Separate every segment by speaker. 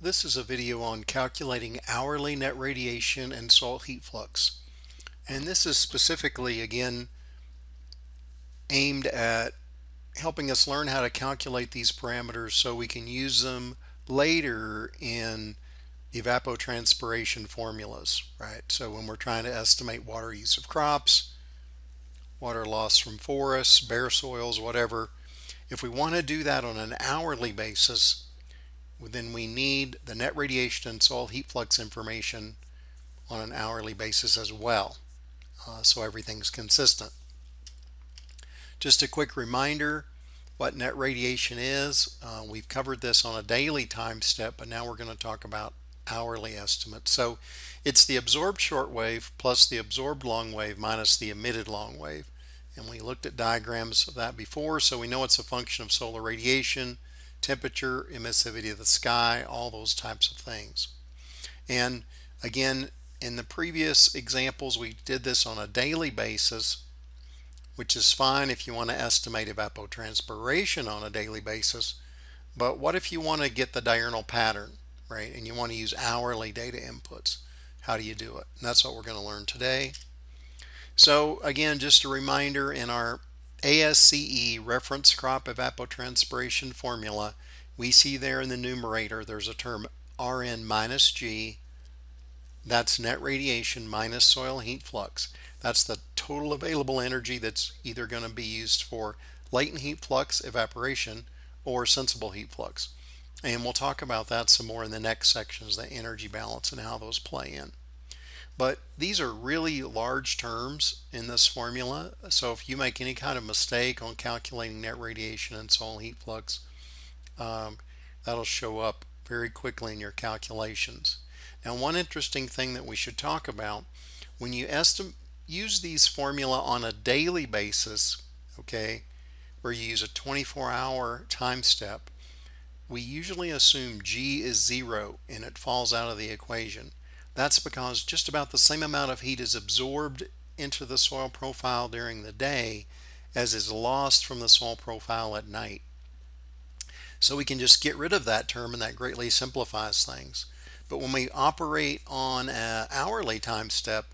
Speaker 1: This is a video on calculating hourly net radiation and soil heat flux. And this is specifically, again, aimed at helping us learn how to calculate these parameters so we can use them later in evapotranspiration formulas, right? So when we're trying to estimate water use of crops, water loss from forests, bare soils, whatever, if we want to do that on an hourly basis, then we need the net radiation and soil heat flux information on an hourly basis as well uh, so everything's consistent. Just a quick reminder what net radiation is. Uh, we've covered this on a daily time step but now we're going to talk about hourly estimates. So it's the absorbed short wave plus the absorbed long wave minus the emitted long wave. And we looked at diagrams of that before so we know it's a function of solar radiation temperature, emissivity of the sky, all those types of things. And again, in the previous examples, we did this on a daily basis, which is fine if you want to estimate evapotranspiration on a daily basis. But what if you want to get the diurnal pattern, right? And you want to use hourly data inputs. How do you do it? And that's what we're going to learn today. So again, just a reminder in our ASCE reference crop evapotranspiration formula, we see there in the numerator there's a term Rn minus G. That's net radiation minus soil heat flux. That's the total available energy that's either going to be used for latent heat flux evaporation or sensible heat flux. And we'll talk about that some more in the next sections, the energy balance and how those play in. But these are really large terms in this formula. So if you make any kind of mistake on calculating net radiation and soil heat flux, um, that'll show up very quickly in your calculations. Now one interesting thing that we should talk about, when you use these formula on a daily basis, okay, where you use a 24 hour time step, we usually assume G is zero and it falls out of the equation. That's because just about the same amount of heat is absorbed into the soil profile during the day as is lost from the soil profile at night. So we can just get rid of that term and that greatly simplifies things. But when we operate on an hourly time step,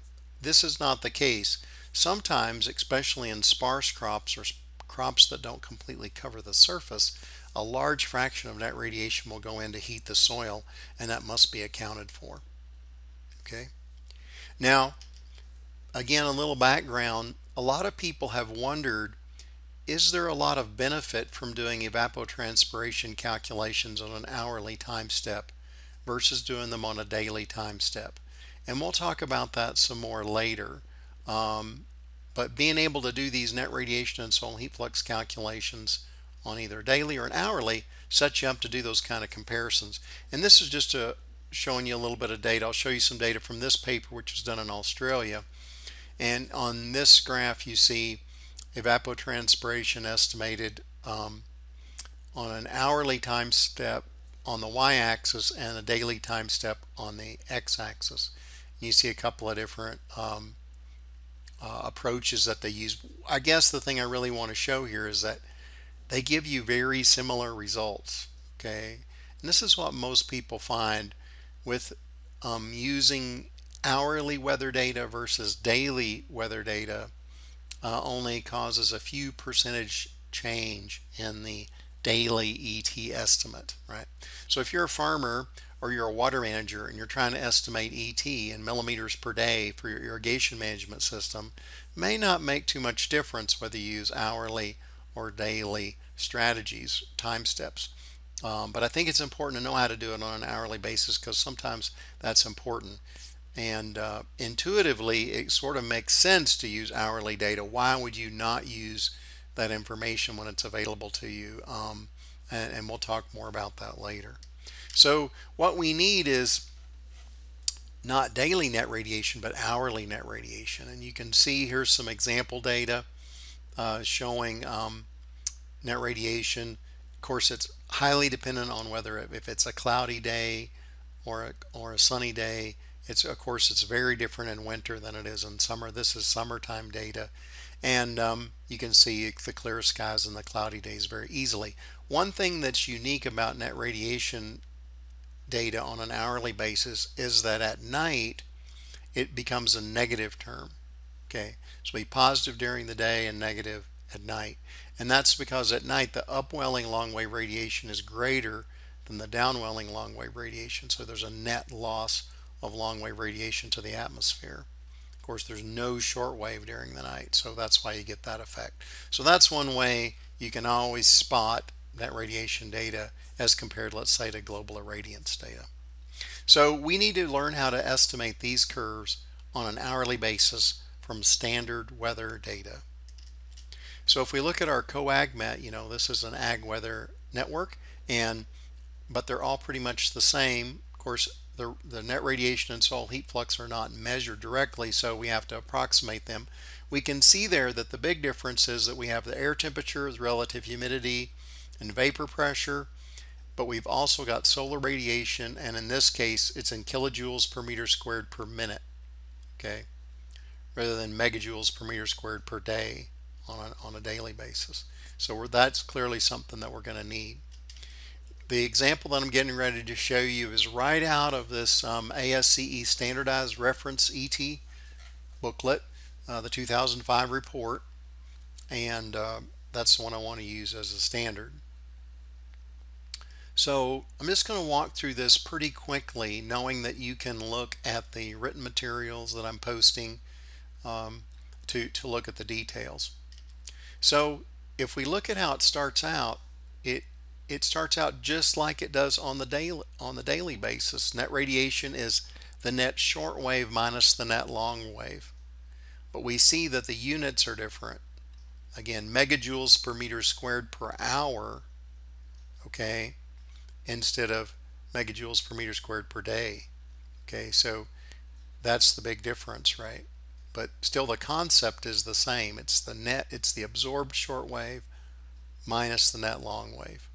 Speaker 1: this is not the case. Sometimes, especially in sparse crops or crops that don't completely cover the surface, a large fraction of net radiation will go in to heat the soil and that must be accounted for okay? Now again a little background. A lot of people have wondered is there a lot of benefit from doing evapotranspiration calculations on an hourly time step versus doing them on a daily time step? And we'll talk about that some more later. Um, but being able to do these net radiation and soil heat flux calculations on either daily or an hourly sets you up to do those kind of comparisons. And this is just a, showing you a little bit of data. I'll show you some data from this paper which was done in Australia. And on this graph you see evapotranspiration estimated um, on an hourly time step on the y-axis and a daily time step on the x-axis. You see a couple of different um, uh, approaches that they use. I guess the thing I really want to show here is that they give you very similar results. Okay, and this is what most people find with um, using hourly weather data versus daily weather data uh, only causes a few percentage change in the daily ET estimate, right? So if you're a farmer or you're a water manager and you're trying to estimate ET in millimeters per day for your irrigation management system, may not make too much difference whether you use hourly or daily strategies, time steps. Um, but I think it's important to know how to do it on an hourly basis because sometimes that's important. And uh, intuitively, it sort of makes sense to use hourly data. Why would you not use that information when it's available to you? Um, and, and we'll talk more about that later. So what we need is not daily net radiation, but hourly net radiation. And you can see here's some example data uh, showing um, net radiation. Course, it's highly dependent on whether if it's a cloudy day or a, or a sunny day. It's of course it's very different in winter than it is in summer. This is summertime data, and um, you can see the clear skies and the cloudy days very easily. One thing that's unique about net radiation data on an hourly basis is that at night it becomes a negative term. Okay, so be positive during the day and negative at night. And that's because at night the upwelling long wave radiation is greater than the downwelling long wave radiation. So there's a net loss of long wave radiation to the atmosphere. Of course, there's no short wave during the night, so that's why you get that effect. So that's one way you can always spot that radiation data as compared, let's say, to global irradiance data. So we need to learn how to estimate these curves on an hourly basis from standard weather data. So if we look at our COAGMET, you know, this is an ag weather network, and but they're all pretty much the same. Of course, the, the net radiation and soil heat flux are not measured directly, so we have to approximate them. We can see there that the big difference is that we have the air temperature, the relative humidity, and vapor pressure, but we've also got solar radiation, and in this case, it's in kilojoules per meter squared per minute, okay, rather than megajoules per meter squared per day on a, on a daily basis. So that's clearly something that we're going to need. The example that I'm getting ready to show you is right out of this um, ASCE Standardized Reference ET booklet, uh, the 2005 report, and uh, that's the one I want to use as a standard. So I'm just going to walk through this pretty quickly, knowing that you can look at the written materials that I'm posting um, to, to look at the details. So if we look at how it starts out, it it starts out just like it does on the daily on the daily basis. Net radiation is the net short wave minus the net long wave. But we see that the units are different. Again, megajoules per meter squared per hour, okay, instead of megajoules per meter squared per day. Okay, so that's the big difference, right? But still the concept is the same. It's the net, it's the absorbed short wave minus the net long wave.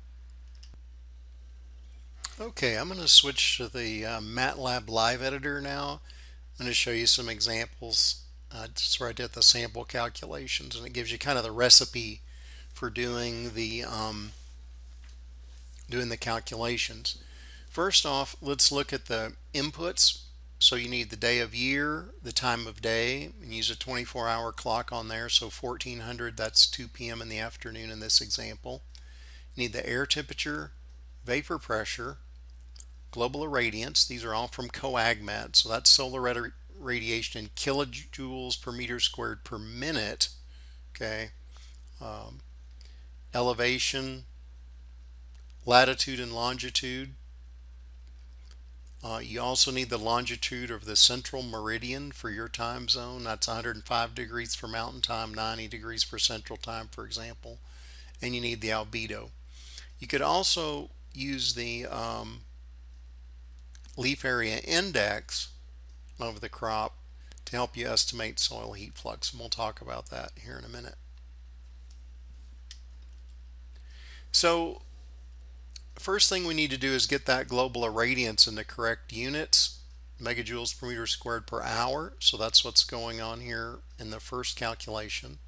Speaker 1: Okay, I'm going to switch to the uh, MATLAB Live Editor now. I'm going to show you some examples. Uh, just where I did the sample calculations, and it gives you kind of the recipe for doing the um, doing the calculations. First off, let's look at the inputs so you need the day of year, the time of day, and use a 24 hour clock on there. So 1400, that's 2 p.m. in the afternoon in this example. You need the air temperature, vapor pressure, global irradiance. These are all from COAGMET. So that's solar radiation in kilojoules per meter squared per minute. Okay. Um, elevation, latitude and longitude, uh, you also need the longitude of the central meridian for your time zone. That's 105 degrees for mountain time, 90 degrees for central time, for example. And you need the albedo. You could also use the um, leaf area index of the crop to help you estimate soil heat flux. And we'll talk about that here in a minute. So first thing we need to do is get that global irradiance in the correct units, megajoules per meter squared per hour. So that's what's going on here in the first calculation.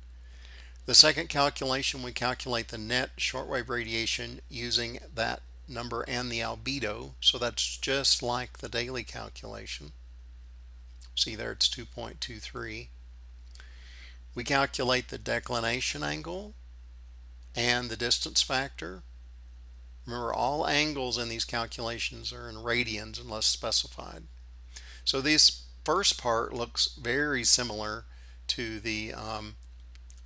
Speaker 1: The second calculation, we calculate the net shortwave radiation using that number and the albedo. So that's just like the daily calculation. See there, it's 2.23. We calculate the declination angle and the distance factor. Remember, all angles in these calculations are in radians unless specified. So this first part looks very similar to the um,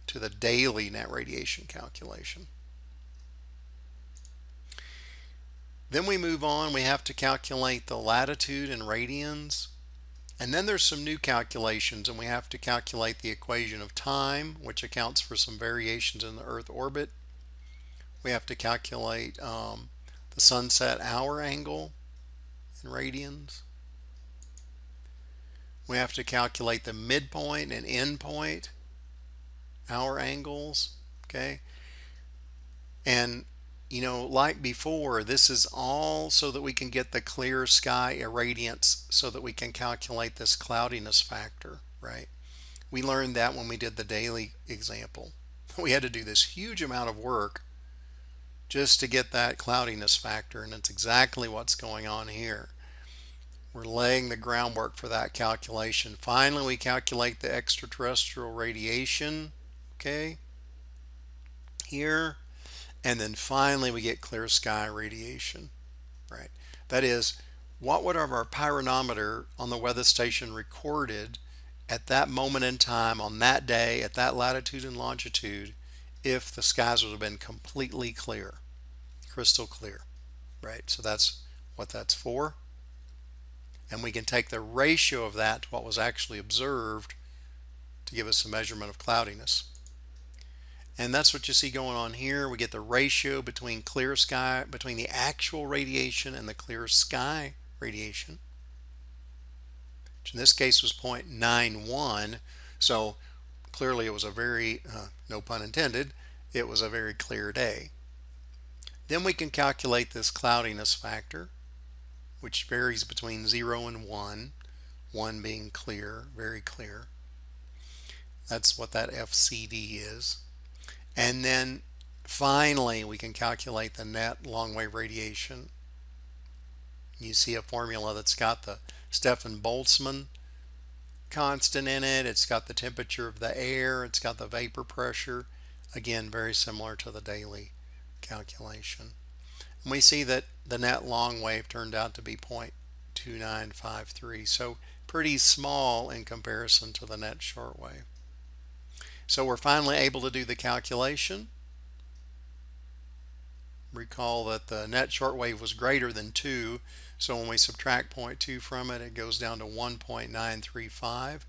Speaker 1: to the daily net radiation calculation. Then we move on. We have to calculate the latitude in radians. And then there's some new calculations, and we have to calculate the equation of time, which accounts for some variations in the Earth orbit we have to calculate um, the sunset hour angle in radians. We have to calculate the midpoint and endpoint hour angles, okay? And, you know, like before, this is all so that we can get the clear sky irradiance so that we can calculate this cloudiness factor, right? We learned that when we did the daily example. We had to do this huge amount of work just to get that cloudiness factor and it's exactly what's going on here. We're laying the groundwork for that calculation. Finally, we calculate the extraterrestrial radiation, okay, here. And then finally, we get clear sky radiation, right? That is, what would our pyranometer on the weather station recorded at that moment in time, on that day, at that latitude and longitude, if the skies would have been completely clear, crystal clear, right? So that's what that's for and we can take the ratio of that to what was actually observed to give us a measurement of cloudiness. And that's what you see going on here. We get the ratio between clear sky, between the actual radiation and the clear sky radiation, which in this case was 0.91. So clearly it was a very, uh, no pun intended, it was a very clear day. Then we can calculate this cloudiness factor which varies between 0 and 1, 1 being clear, very clear. That's what that FCD is. And then finally, we can calculate the net long wave radiation. You see a formula that's got the Stefan Boltzmann constant in it. It's got the temperature of the air. It's got the vapor pressure. Again, very similar to the daily calculation. And we see that the net long wave turned out to be 0.2953. So pretty small in comparison to the net short wave. So we're finally able to do the calculation. Recall that the net short wave was greater than 2. So when we subtract 0.2 from it, it goes down to 1.935.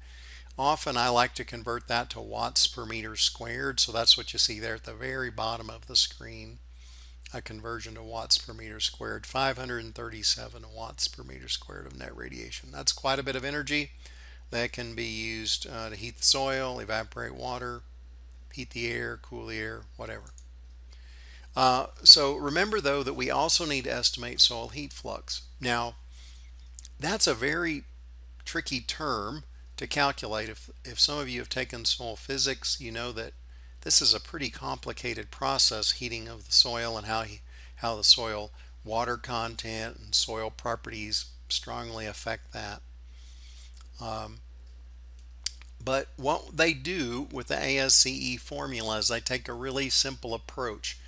Speaker 1: Often I like to convert that to watts per meter squared. So that's what you see there at the very bottom of the screen a conversion to watts per meter squared, 537 watts per meter squared of net radiation. That's quite a bit of energy that can be used uh, to heat the soil, evaporate water, heat the air, cool the air, whatever. Uh, so remember though that we also need to estimate soil heat flux. Now that's a very tricky term to calculate. If, if some of you have taken soil physics, you know that this is a pretty complicated process, heating of the soil and how, he, how the soil water content and soil properties strongly affect that. Um, but what they do with the ASCE formula is they take a really simple approach.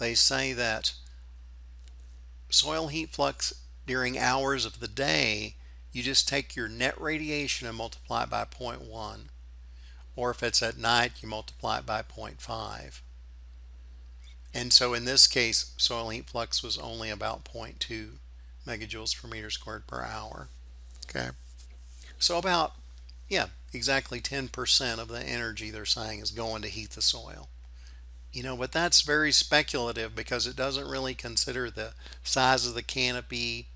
Speaker 1: They say that soil heat flux during hours of the day, you just take your net radiation and multiply it by 0.1 or if it's at night you multiply it by 0.5 and so in this case soil heat flux was only about 0.2 megajoules per meter squared per hour. Okay. So about yeah exactly 10% of the energy they're saying is going to heat the soil you know but that's very speculative because it doesn't really consider the size of the canopy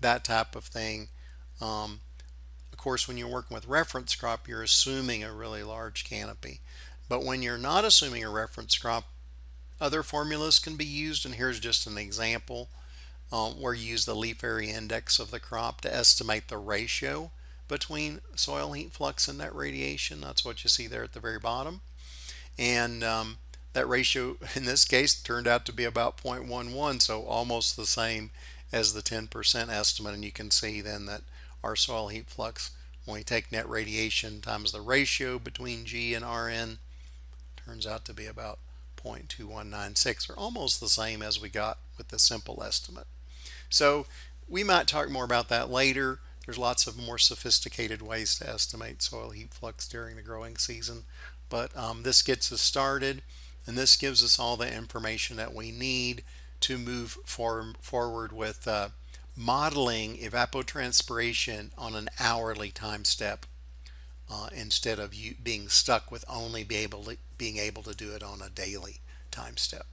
Speaker 1: that type of thing um, of course, when you're working with reference crop, you're assuming a really large canopy. But when you're not assuming a reference crop, other formulas can be used, and here's just an example um, where you use the leaf area index of the crop to estimate the ratio between soil heat flux and net radiation. That's what you see there at the very bottom. And um, that ratio in this case turned out to be about 0.11, so almost the same as the 10% estimate. And you can see then that our soil heat flux when we take net radiation times the ratio between G and Rn turns out to be about 0.2196 or almost the same as we got with the simple estimate. So we might talk more about that later. There's lots of more sophisticated ways to estimate soil heat flux during the growing season, but um, this gets us started and this gives us all the information that we need to move for, forward with uh, modeling evapotranspiration on an hourly time step uh, instead of you being stuck with only be able to, being able to do it on a daily time step.